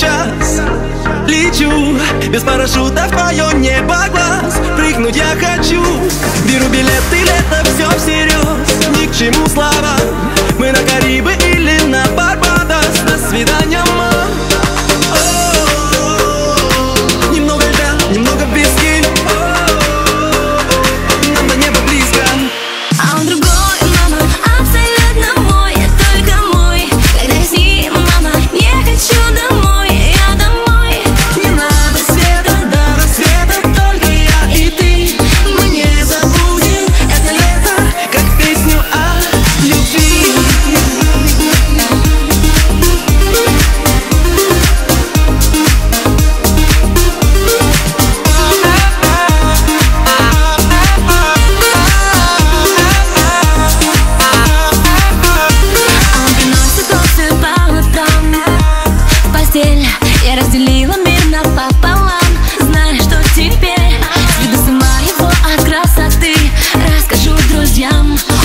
Сейчас Лечу без парашюта в твое небо глаз. Прыгнуть я хочу Беру билеты, лето, все всерьез Ни к чему слова Мы на Карибы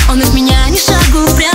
Он от меня не шагу прям